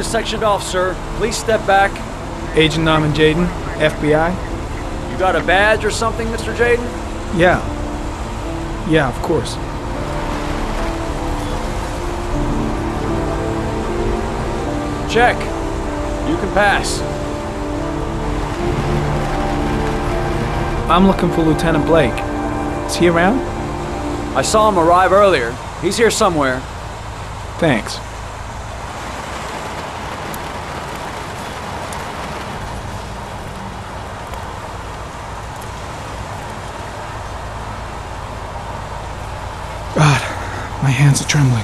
is sectioned off, sir. Please step back. Agent Norman Jayden, FBI? You got a badge or something, Mr. Jayden? Yeah. Yeah, of course. Check. You can pass. I'm looking for Lieutenant Blake. Is he around? I saw him arrive earlier. He's here somewhere. Thanks. My hands are trembling.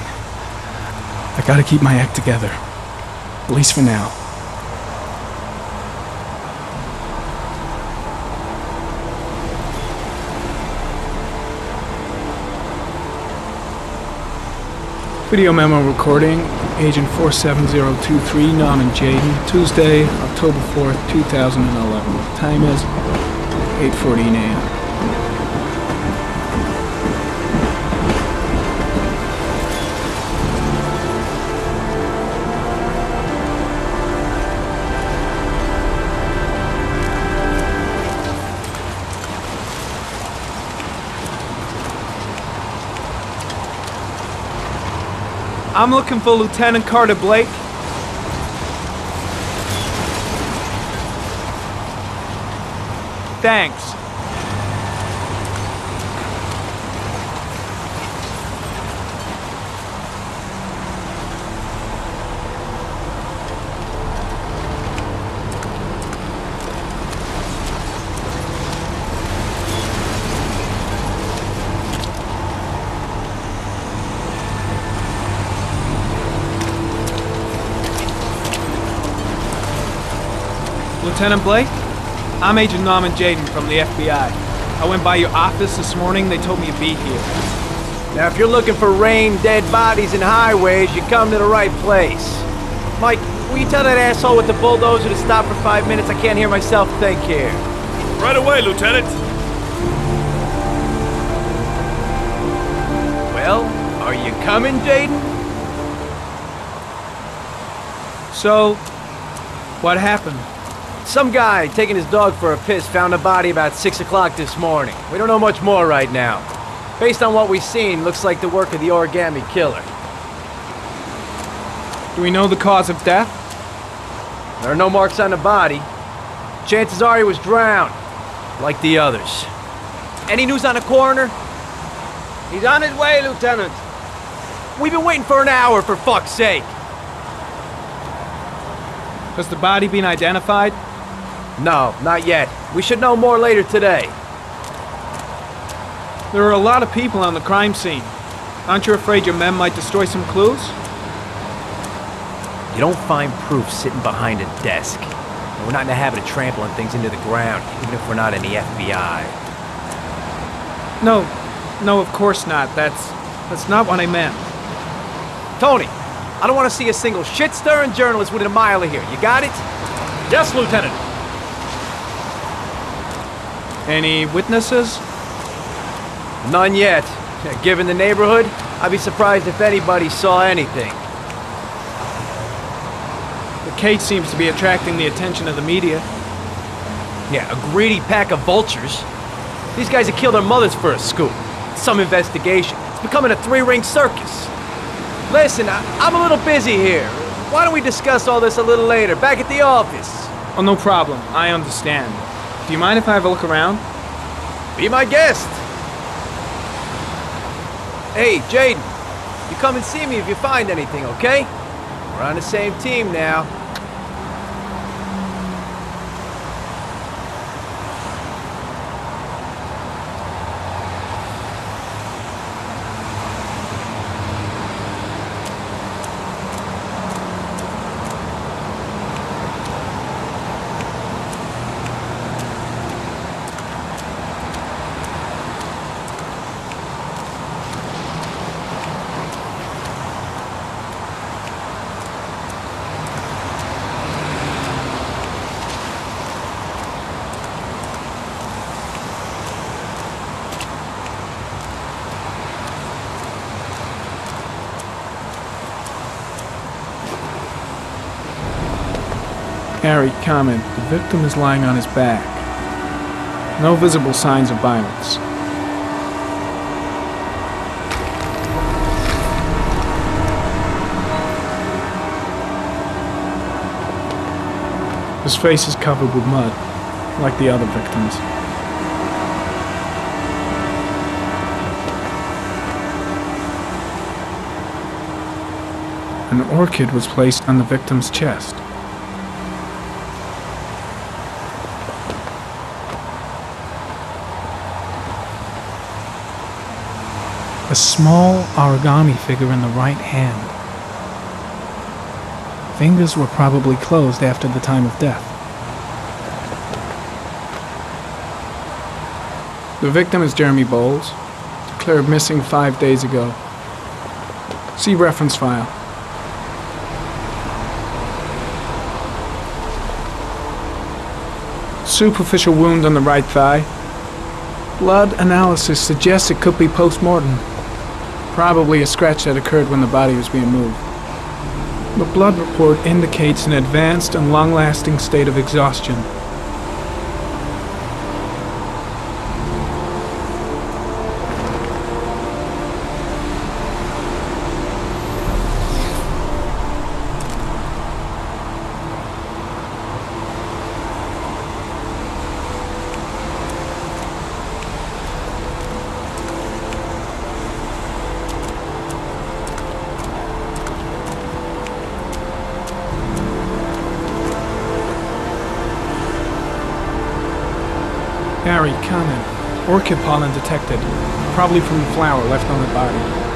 I gotta keep my act together. At least for now. Video memo recording, Agent 47023, Norman Jayden, Tuesday, October 4th, 2011. Time is 8.14 a.m. I'm looking for Lieutenant Carter Blake. Thanks. Lieutenant Blake? I'm Agent Norman Jayden from the FBI. I went by your office this morning. They told me to be here. Now, if you're looking for rain, dead bodies, and highways, you come to the right place. Mike, will you tell that asshole with the bulldozer to stop for five minutes? I can't hear myself think here. Right away, Lieutenant. Well, are you coming, Jayden? So, what happened? Some guy taking his dog for a piss found a body about 6 o'clock this morning. We don't know much more right now. Based on what we've seen, looks like the work of the origami killer. Do we know the cause of death? There are no marks on the body. Chances are he was drowned, like the others. Any news on the coroner? He's on his way, Lieutenant. We've been waiting for an hour, for fuck's sake. Has the body been identified? No, not yet. We should know more later today. There are a lot of people on the crime scene. Aren't you afraid your men might destroy some clues? You don't find proof sitting behind a desk. And we're not in the habit of trampling things into the ground, even if we're not in the FBI. No, no, of course not. That's that's not what I meant. Tony, I don't want to see a single shit-stirring journalist within a mile of here. You got it? Yes, Lieutenant. Any witnesses? None yet. Given the neighborhood, I'd be surprised if anybody saw anything. The case seems to be attracting the attention of the media. Yeah, a greedy pack of vultures. These guys have killed their mothers for a scoop. Some investigation. It's becoming a three-ring circus. Listen, I, I'm a little busy here. Why don't we discuss all this a little later, back at the office? Oh, no problem. I understand. Do you mind if I have a look around? Be my guest. Hey, Jayden, you come and see me if you find anything, okay? We're on the same team now. ARI, comment. The victim is lying on his back. No visible signs of violence. His face is covered with mud, like the other victims. An orchid was placed on the victim's chest. A small origami figure in the right hand. Fingers were probably closed after the time of death. The victim is Jeremy Bowles, declared missing five days ago. See reference file. Superficial wound on the right thigh. Blood analysis suggests it could be post-mortem. Probably a scratch that occurred when the body was being moved. The blood report indicates an advanced and long-lasting state of exhaustion. ARI. Orchid pollen detected. Probably from the flower left on the body.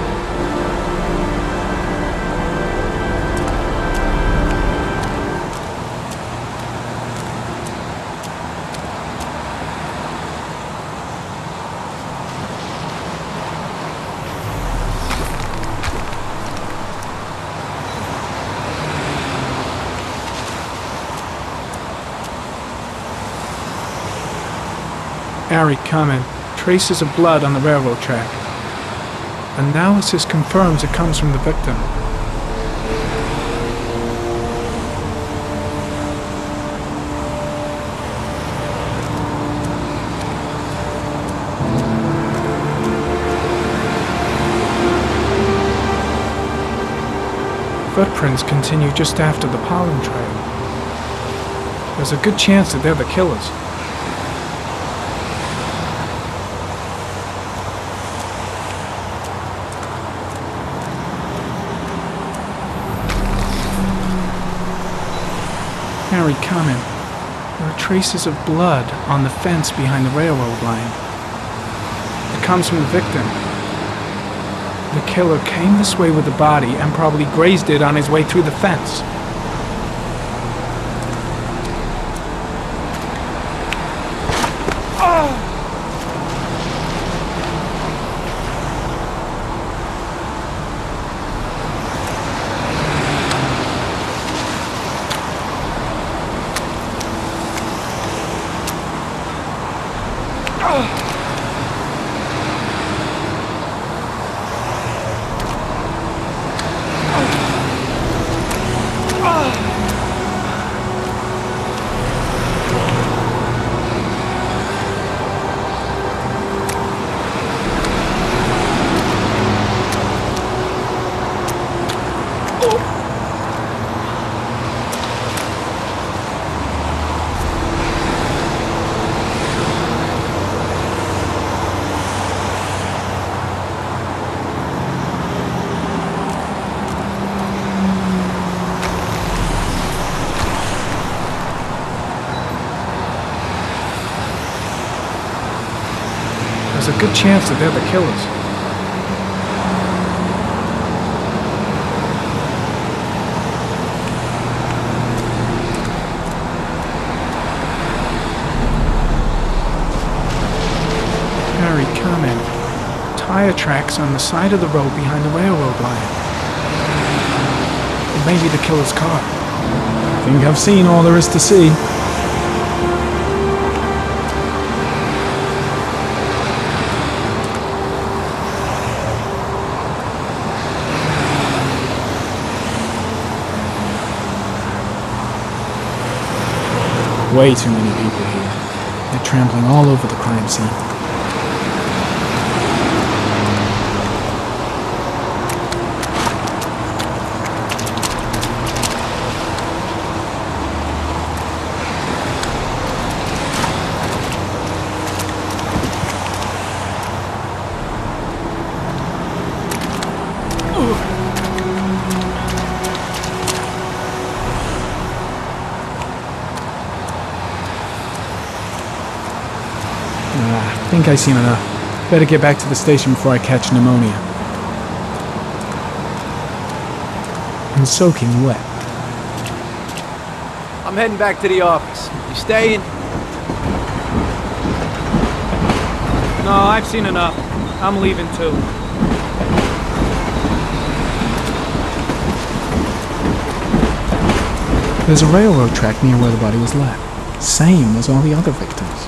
ARI, comment. Traces of blood on the railroad track. Analysis confirms it comes from the victim. Footprints continue just after the pollen trail. There's a good chance that they're the killers. ARI, comment. There are traces of blood on the fence behind the railroad line. It comes from the victim. The killer came this way with the body and probably grazed it on his way through the fence. There's a good chance that they're the killers. ARI, comment. Tire tracks on the side of the road behind the railroad line. It may be the killer's car. I think I've seen all there is to see. Way too many people here. They're trampling all over the crime scene. Ah, I think I've seen enough. Better get back to the station before I catch pneumonia. I'm soaking wet. I'm heading back to the office. You staying? No, I've seen enough. I'm leaving too. There's a railroad track near where the body was left. Same as all the other victims.